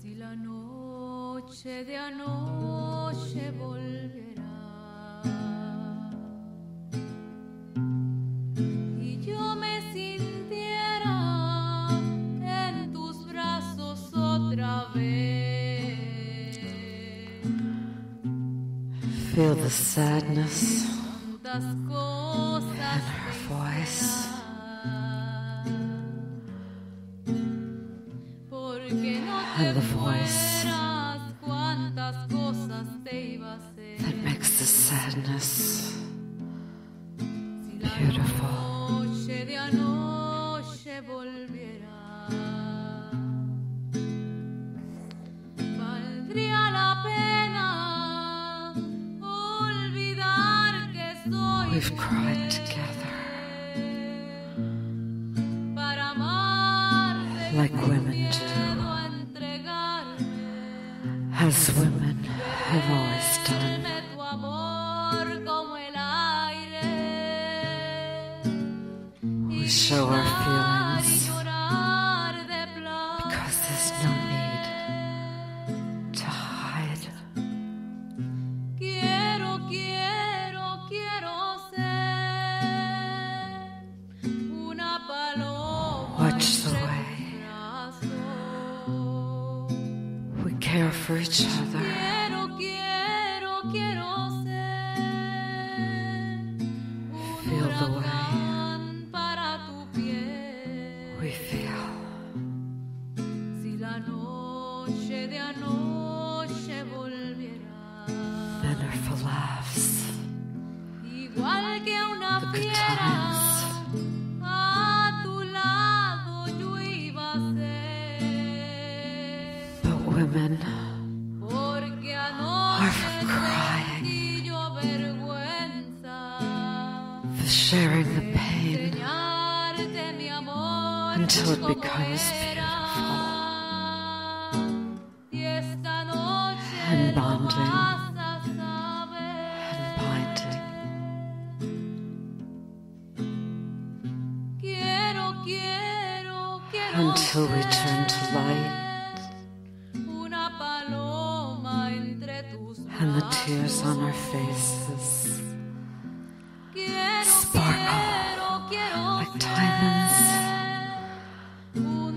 Si la noche de anoche volverá y yo me sintiera en tus brazos otra vez. Feel the sadness Tantas cosas in her voice. That makes the sadness beautiful. noche de as women have always done. Dame tu amor como el aire. We show our feelings care for each other. Quiero, quiero, quiero ser un Feel the way. huracán para tu piel. We feel Si la noche de anoche volviera, men are for laughs. The good times. Women are for crying, for sharing the pain until it becomes noche And bonding. Until we turn to light and the tears on our faces sparkle quiero, quiero like diamonds.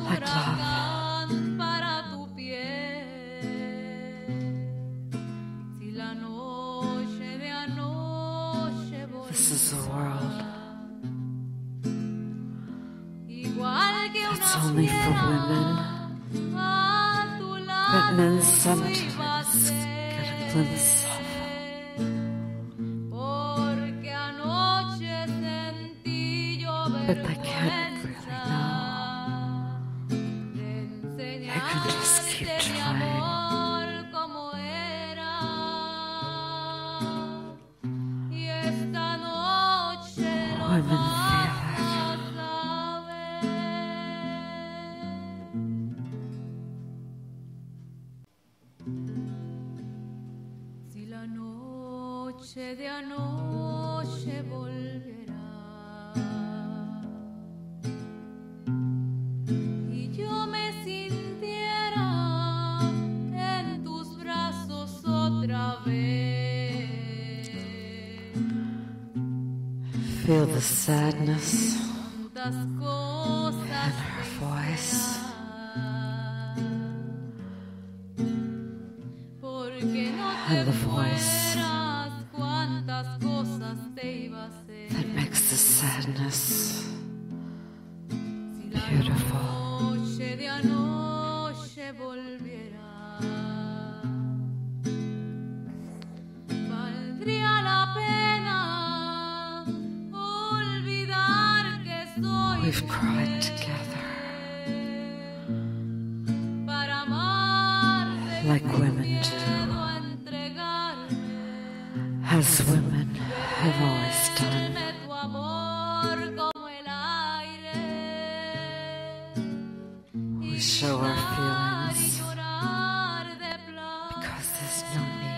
like love. huracán para tu piel. Si la noche de anoche This is a world igual that's only for women, but men sometimes a glimpse of. Porque anoche sentí yo But they can't really de They can just keep trying. amor como era. Y esta noche lo Women noche de anoche volverá y yo me sintiera en tus brazos otra vez. Feel the sadness in her voice. Porque no te And the voice soy We've cried together. Like women do, as women have always done. show our feelings because there's no need.